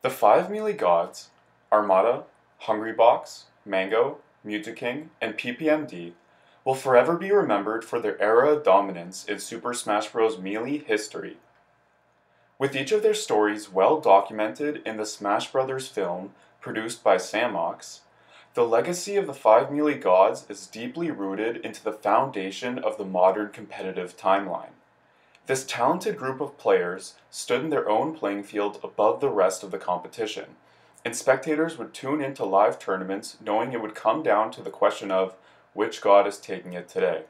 The five Melee gods, Armada, Hungrybox, Mango, Mewtwo and PPMD, will forever be remembered for their era of dominance in Super Smash Bros. Melee history. With each of their stories well documented in the Smash Bros. film produced by Samox, the legacy of the five Melee gods is deeply rooted into the foundation of the modern competitive timeline. This talented group of players stood in their own playing field above the rest of the competition, and spectators would tune into live tournaments knowing it would come down to the question of which god is taking it today.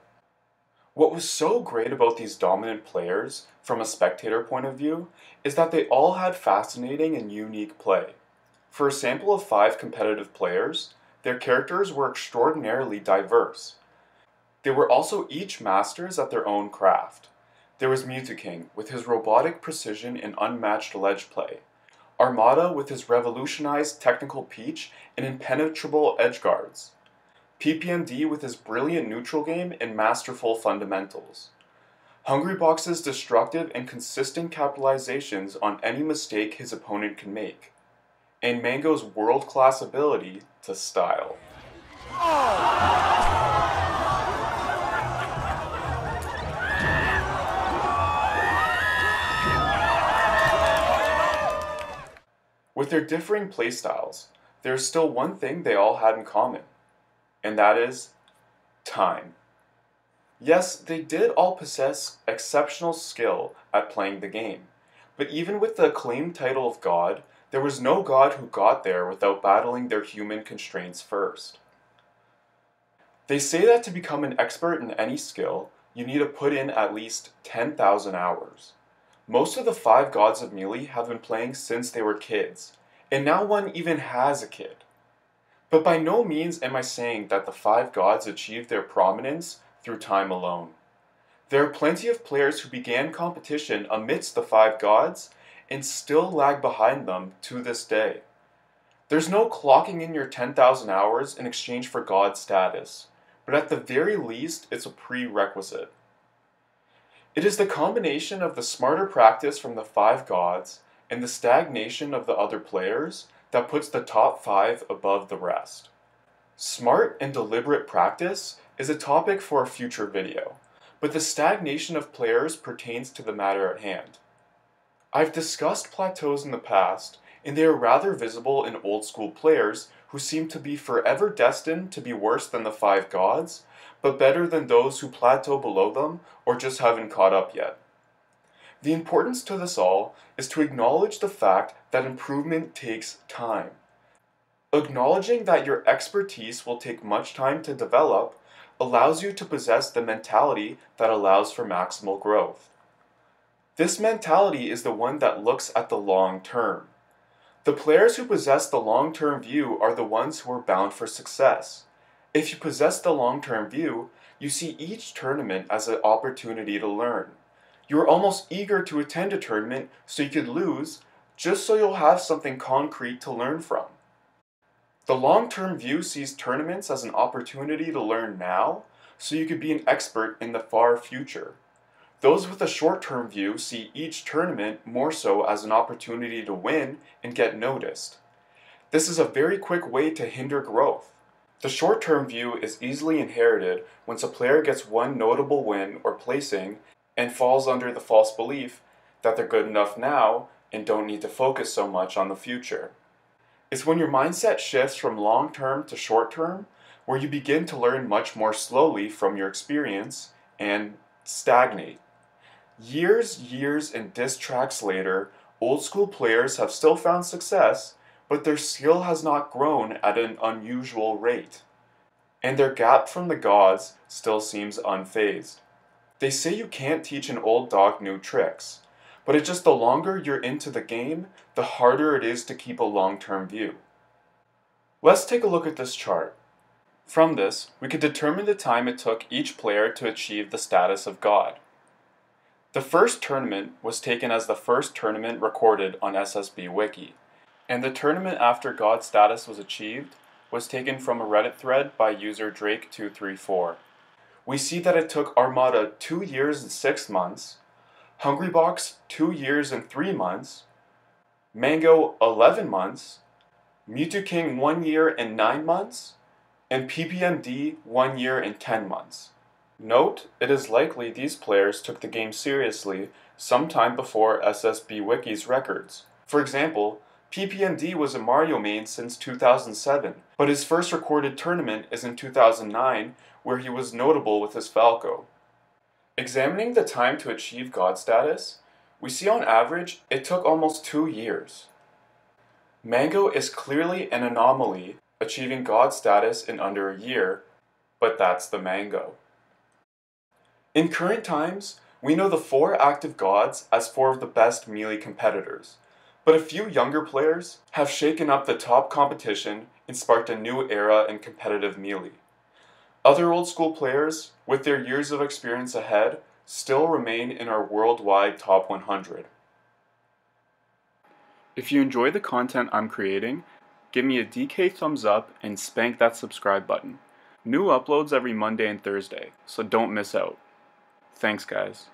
What was so great about these dominant players, from a spectator point of view, is that they all had fascinating and unique play. For a sample of five competitive players, their characters were extraordinarily diverse. They were also each masters at their own craft. There was Mew2King, with his robotic precision and unmatched ledge play. Armada, with his revolutionized technical peach and impenetrable edge guards. PPMD, with his brilliant neutral game and masterful fundamentals. Hungrybox's destructive and consistent capitalizations on any mistake his opponent can make. And Mango's world-class ability to style. Oh. With their differing playstyles, there is still one thing they all had in common, and that is time. Yes, they did all possess exceptional skill at playing the game, but even with the acclaimed title of God, there was no god who got there without battling their human constraints first. They say that to become an expert in any skill, you need to put in at least 10,000 hours. Most of the five gods of Melee have been playing since they were kids, and now one even has a kid. But by no means am I saying that the five gods achieved their prominence through time alone. There are plenty of players who began competition amidst the five gods and still lag behind them to this day. There's no clocking in your 10,000 hours in exchange for god status, but at the very least, it's a prerequisite. It is the combination of the smarter practice from the five gods and the stagnation of the other players that puts the top five above the rest. Smart and deliberate practice is a topic for a future video, but the stagnation of players pertains to the matter at hand. I've discussed plateaus in the past, and they are rather visible in old school players who seem to be forever destined to be worse than the five gods but better than those who plateau below them or just haven't caught up yet. The importance to this all is to acknowledge the fact that improvement takes time. Acknowledging that your expertise will take much time to develop allows you to possess the mentality that allows for maximal growth. This mentality is the one that looks at the long term. The players who possess the long term view are the ones who are bound for success. If you possess the long-term view, you see each tournament as an opportunity to learn. You are almost eager to attend a tournament so you could lose, just so you'll have something concrete to learn from. The long-term view sees tournaments as an opportunity to learn now, so you could be an expert in the far future. Those with a short-term view see each tournament more so as an opportunity to win and get noticed. This is a very quick way to hinder growth. The short-term view is easily inherited once a player gets one notable win or placing and falls under the false belief that they're good enough now and don't need to focus so much on the future. It's when your mindset shifts from long-term to short-term where you begin to learn much more slowly from your experience and stagnate. Years, years, and disc tracks later, old school players have still found success but their skill has not grown at an unusual rate, and their gap from the gods still seems unfazed. They say you can't teach an old dog new tricks, but it's just the longer you're into the game, the harder it is to keep a long-term view. Let's take a look at this chart. From this, we could determine the time it took each player to achieve the status of God. The first tournament was taken as the first tournament recorded on SSB Wiki and the tournament after God status was achieved was taken from a Reddit thread by user Drake234. We see that it took Armada 2 years and 6 months, Hungrybox 2 years and 3 months, Mango 11 months, Mew2King 1 year and 9 months, and PPMD 1 year and 10 months. Note, it is likely these players took the game seriously sometime before SSB Wiki's records. For example, PPMD was a Mario main since 2007, but his first recorded tournament is in 2009, where he was notable with his Falco. Examining the time to achieve God status, we see on average it took almost two years. Mango is clearly an anomaly, achieving God status in under a year, but that's the Mango. In current times, we know the four active gods as four of the best Melee competitors, but a few younger players have shaken up the top competition and sparked a new era in competitive Melee. Other old school players, with their years of experience ahead, still remain in our worldwide top 100. If you enjoy the content I'm creating, give me a DK thumbs up and spank that subscribe button. New uploads every Monday and Thursday, so don't miss out. Thanks, guys.